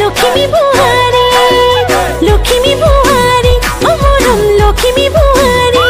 লক্ষ্মী বুহারি লক্ষ্মী বুহারি অমরম লক্ষ্মী বুহারি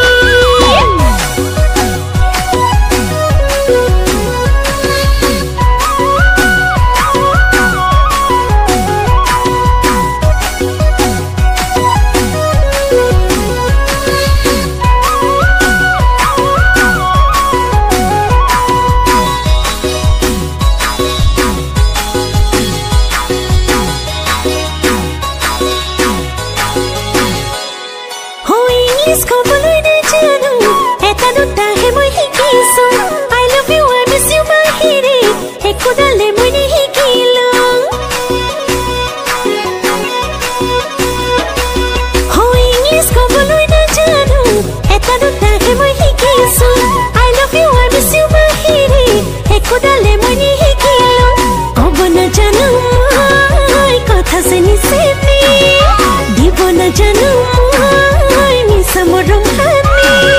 Samorong ani,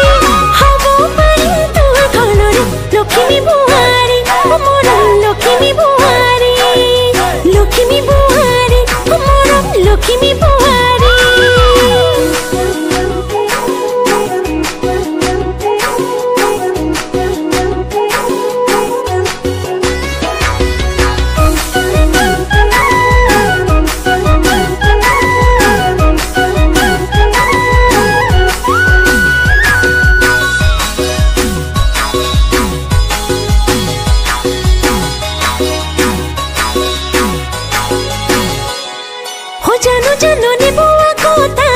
hawa mai tu kalori, lokini bu. Oh, Janu, Janu, nibu aku tak